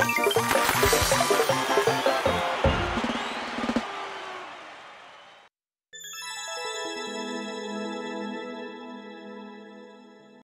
요